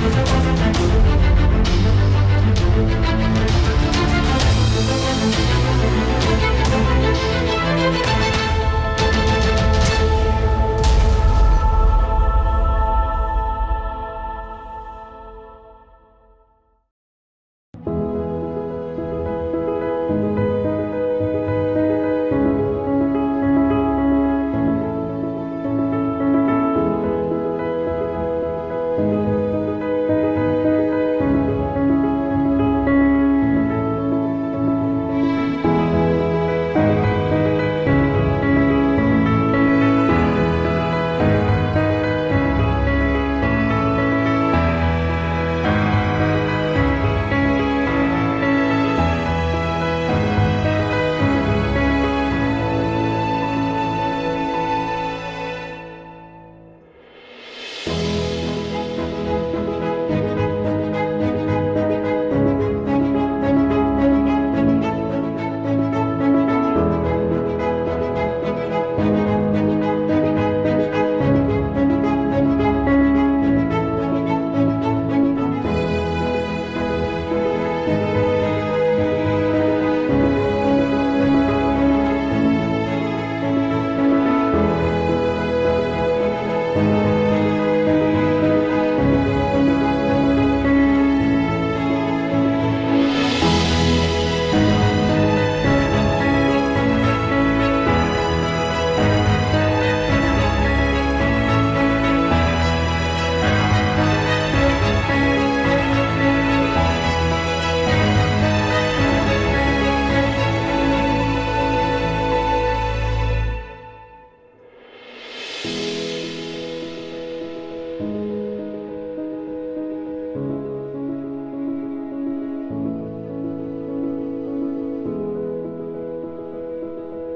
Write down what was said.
Música